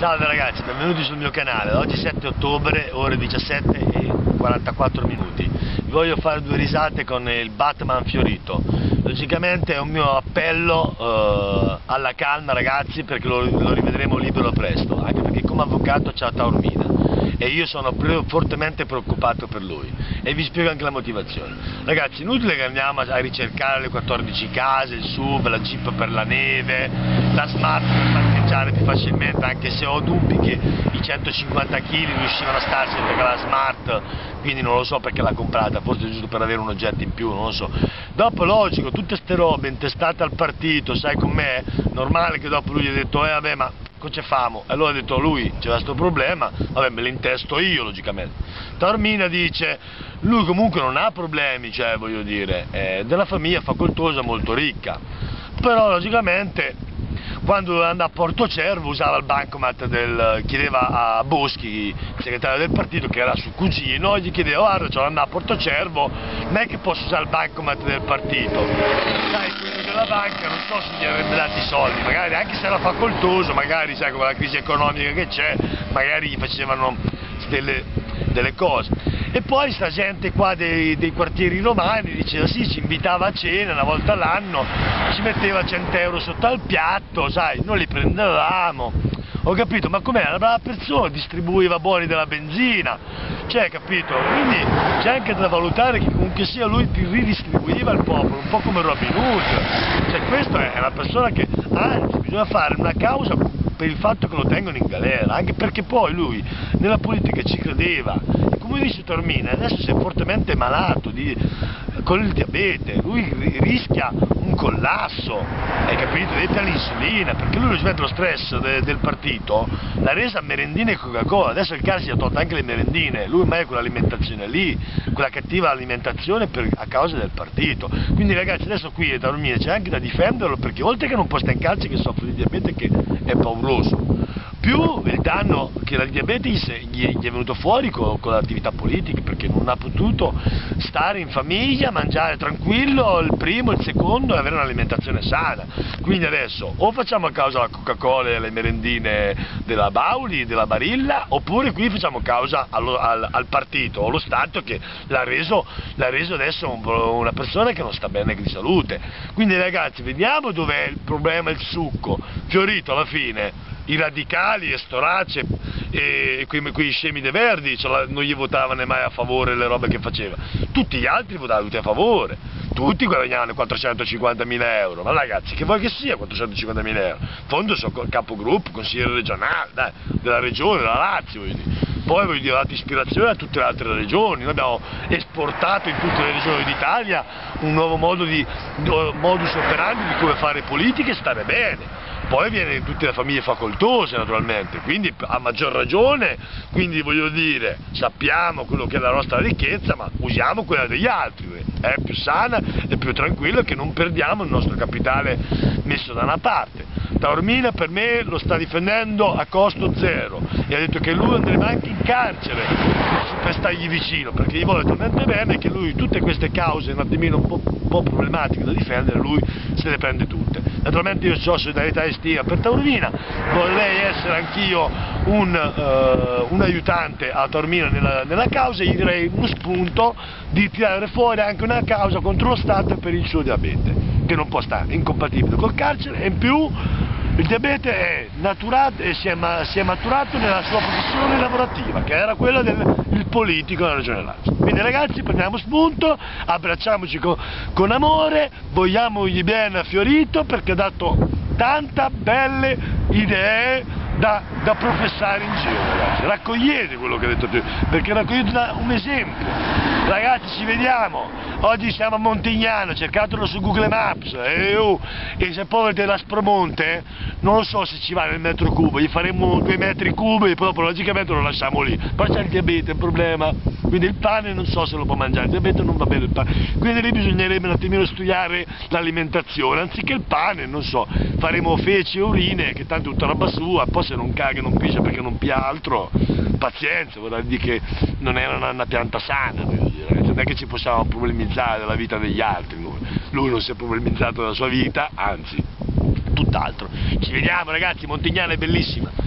Salve ragazzi, benvenuti sul mio canale. Oggi 7 ottobre, ore 17 e 44 minuti. Vi voglio fare due risate con il Batman fiorito. Logicamente è un mio appello eh, alla calma ragazzi perché lo, lo, rivedremo libero presto, anche perché come avvocato c'ha Taormina e io sono fortemente preoccupato per lui e vi spiego anche la motivazione. Ragazzi, inutile che andiamo a ricercare le 14 case, il SUV, la Jeep per la neve, la Smart per parcheggiare più facilmente, anche se ho dubbi che i 150 kg riuscivano a starsi perché la Smart, quindi non lo so perché l'ha comprata, forse giusto per avere un oggetto in più, non lo so. Dopo, logico, tutte ste robe intestate al partito, sai com'è? Normale che dopo lui gli ha detto, eh vabbè ma cosa famo? E allora ha detto lui c'era questo problema, vabbè me l'intesto io logicamente. Taormina dice lui comunque non ha problemi, cioè voglio dire, è della famiglia facoltosa molto ricca, però logicamente quando doveva andare a Porto Cervo usava il bancomat del, chiedeva a Boschi, segretario del partito che era suo cugino, gli chiedeva guarda c'ho andare a Porto Cervo, non è che posso usare il bancomat del partito, sai quello della banca non so se gli avrebbe dato i soldi, magari anche se era facoltoso, magari sai con la crisi economica che c'è, magari gli facevano delle, delle cose e poi sta gente qua dei, dei, quartieri romani diceva sì, ci invitava a cena una volta all'anno, ci metteva 100 euro sotto al piatto, sai, noi li prendevamo, ho capito, ma com'è? Una brava persona, distribuiva buoni della benzina, cioè, capito? Quindi c'è anche da valutare che comunque sia lui ridistribuiva il popolo, un po' come Robin Hood, cioè questa è una persona che, anzi, bisogna fare una causa per il fatto che lo tengono in galera, anche perché poi lui nella politica ci credeva, come dice Tormina, adesso si è fortemente malato di, con il diabete, lui rischia un collasso, hai capito? Dette all'insulina, perché lui non lo stress de, del partito, l'ha resa merendine e Coca-Cola, adesso il caso si è tolto anche le merendine, lui ormai è quell'alimentazione lì, quella cattiva alimentazione per, a causa del partito. Quindi ragazzi adesso qui a Tormina c'è anche da difenderlo perché oltre che non può calcio che soffre di diabete che è pauroso, più il danno che la diabete gli è venuto fuori con, con l'attività politica perché non ha potuto stare in famiglia, mangiare tranquillo il primo, il secondo e avere un'alimentazione sana. Quindi adesso o facciamo causa alla Coca-Cola e alle merendine della Bauli, della Barilla, oppure qui facciamo causa allo, al, al, partito o allo Stato che l'ha reso, reso, adesso un, una persona che non sta bene di salute. Quindi ragazzi vediamo dov'è il problema, il succo, fiorito alla fine i radicali e Storace e quei, quei scemi dei Verdi cioè, non gli votavano mai a favore le robe che faceva. Tutti gli altri votavano tutti a favore. Tutti guadagnavano 450 mila euro. Ma ragazzi che vuoi che sia 450 mila euro? In fondo sono capogruppo, consigliere regionale dai, della regione, della Lazio poi voglio dire, dato ispirazione a tutte le altre regioni, noi abbiamo esportato in tutte le regioni d'Italia un nuovo modo di, modus operandi di come fare politica e stare bene poi viene tutte le famiglie facoltose naturalmente, quindi a maggior ragione, quindi voglio dire, sappiamo quello che è la nostra ricchezza, ma usiamo quella degli altri, è più sana e più tranquilla che non perdiamo il nostro capitale messo da una parte. Taormina per me lo sta difendendo a costo zero e ha detto che lui andrebbe anche in carcere per stargli vicino, perché gli vuole talmente bene che lui tutte queste cause un attimino un po', un po problematiche da difendere, lui se le prende tutte. Naturalmente io ho solidarietà e stima per Taormina, vorrei essere anch'io un, uh, un, aiutante a Taormina nella, nella causa e gli direi uno spunto di tirare fuori anche una causa contro lo Stato per il suo diabete, che non può stare incompatibile col carcere e in più il diabete è naturato e si è, si è, maturato nella sua professione lavorativa, che era quella del politico nella regione Lazio. Quindi ragazzi prendiamo spunto, abbracciamoci con, con amore, vogliamogli bene a Fiorito perché ha dato tante belle idee da, da, professare in giro ragazzi, raccogliete quello che ha detto tu, perché raccogliete un esempio, ragazzi ci vediamo, oggi siamo a Montignano, cercatelo su Google Maps, e, uh, e se poi vedete l'Aspromonte, non lo so se ci va nel metro cubo, gli faremo due metri cubi, proprio logicamente lo lasciamo lì, poi c'è il diabete, il problema, quindi il pane non so se lo può mangiare, il diabete non va bene il pane, quindi lì bisognerebbe un attimino studiare l'alimentazione, anziché il pane, non so, faremo feci e urine, che tanto è tutta roba sua, poi se non caga non piscia perché non pia altro, pazienza, vorrà dire che non è una, una pianta sana, dire, non è che ci possiamo problematizzare della vita degli altri, lui, lui non si è problematizzato della sua vita, anzi, tutt'altro. Ci vediamo ragazzi, Montignana è bellissima.